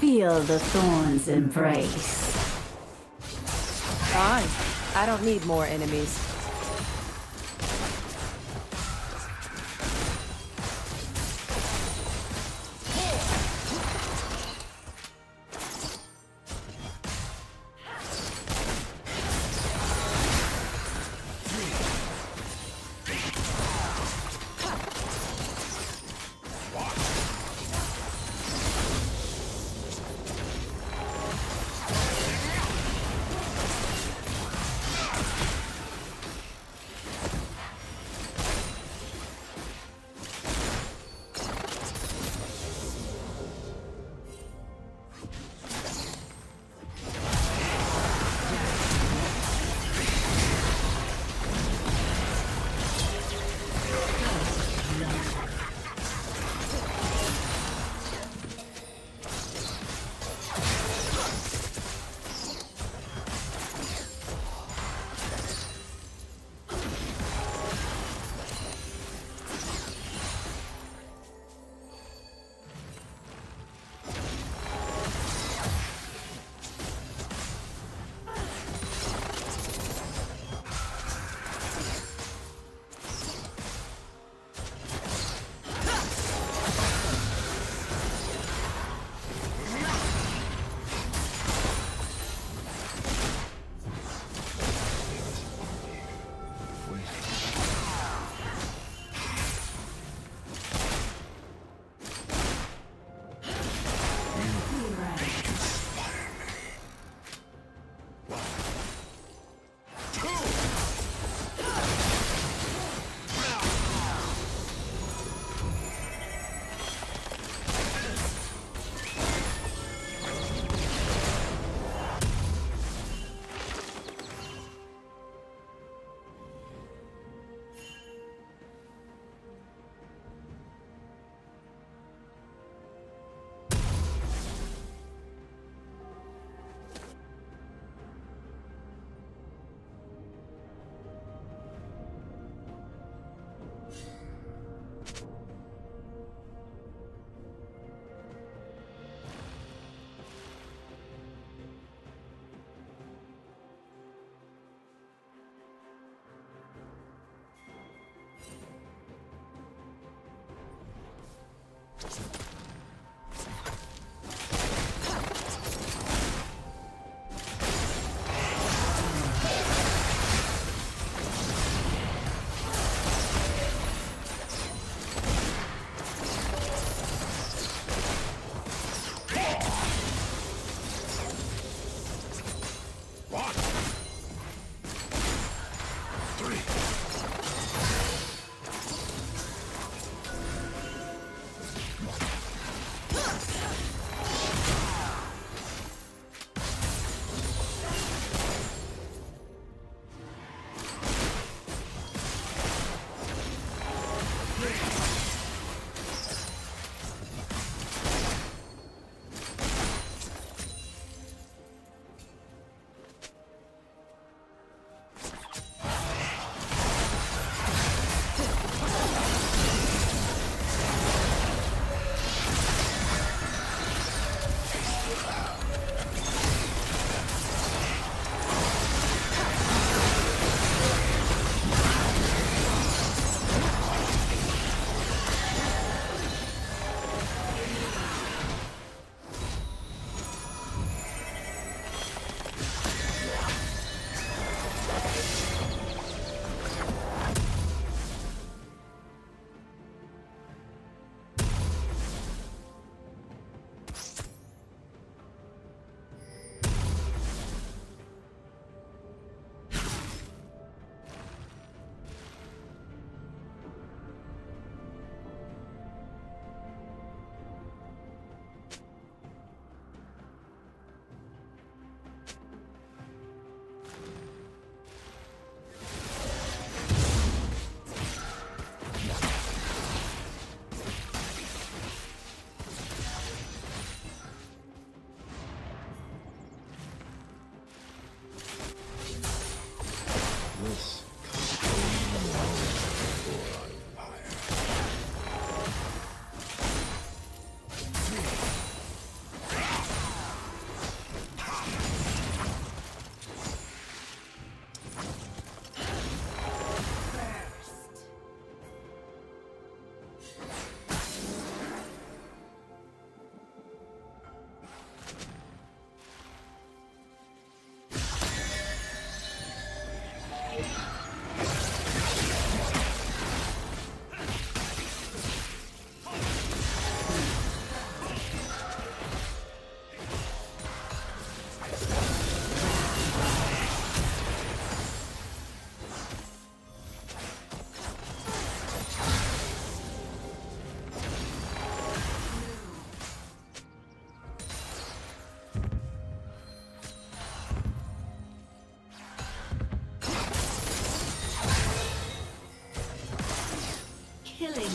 Feel the thorns embrace. Fine. I don't need more enemies.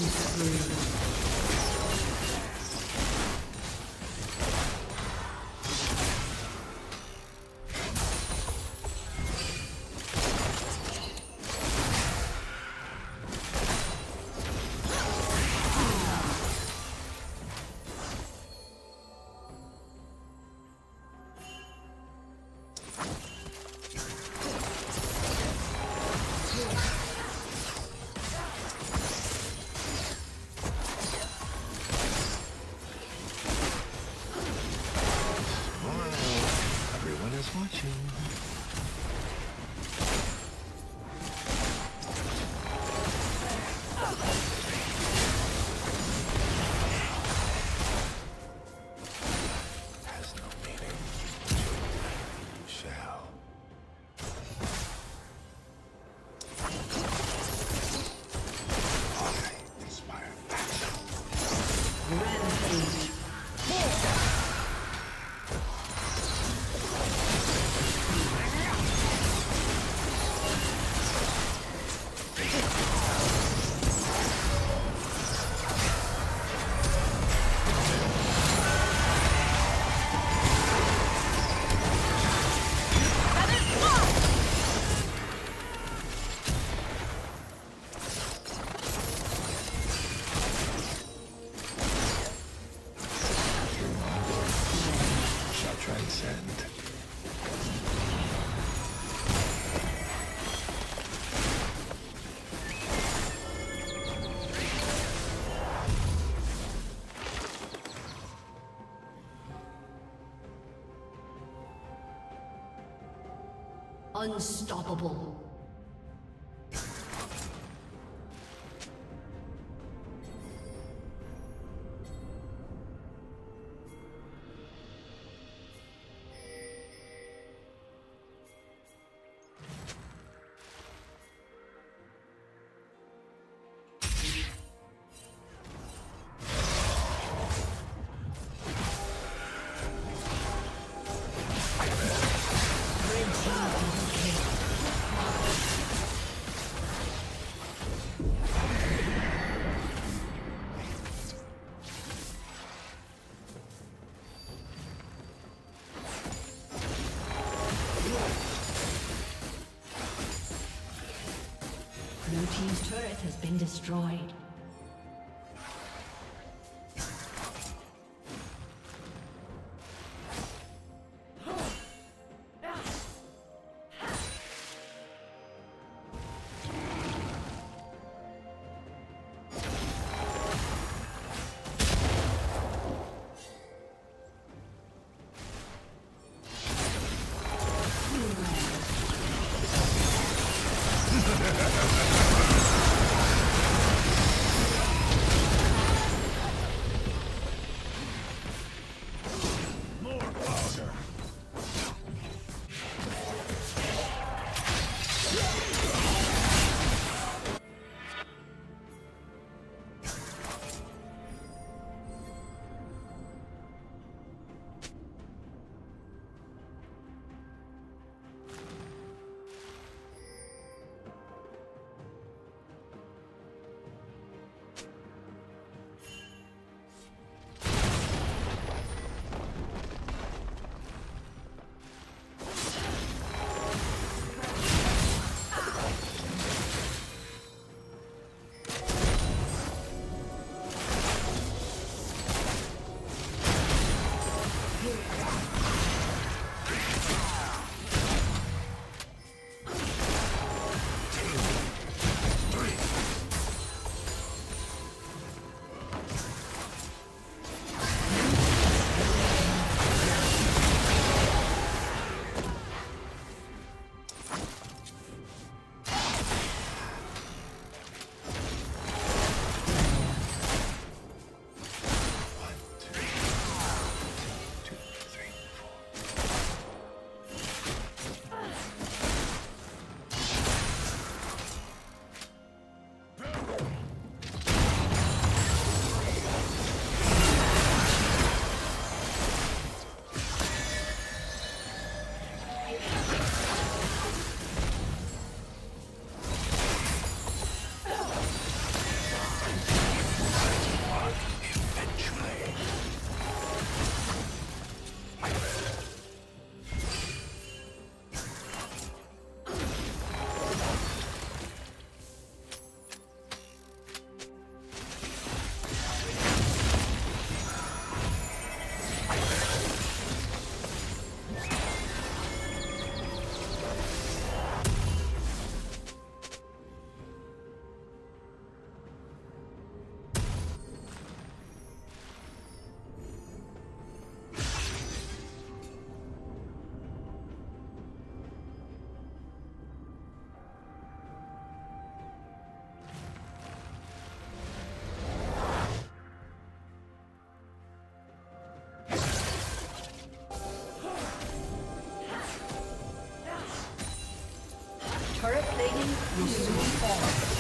Killing spree. Unstoppable. Destroyed. Killing spree.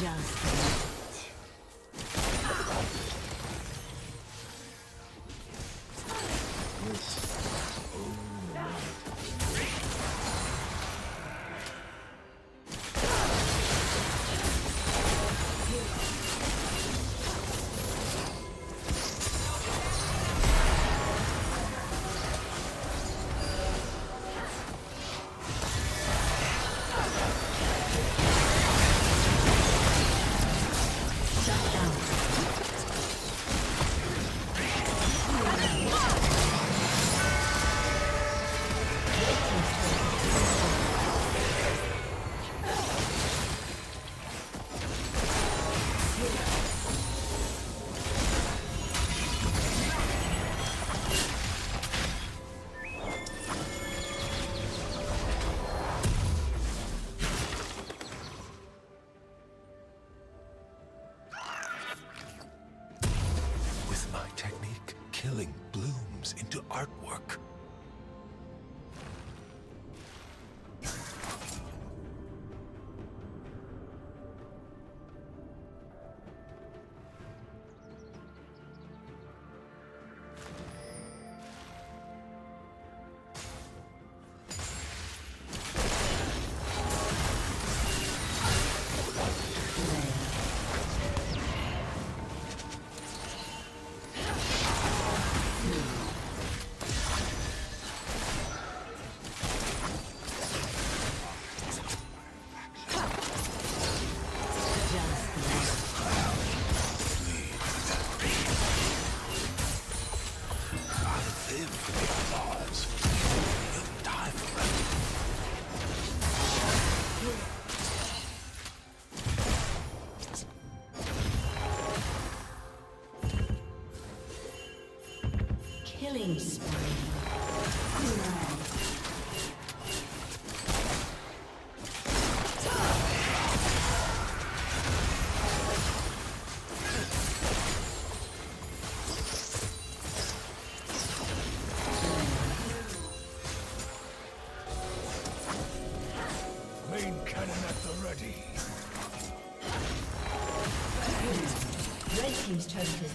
Just...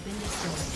been destroyed.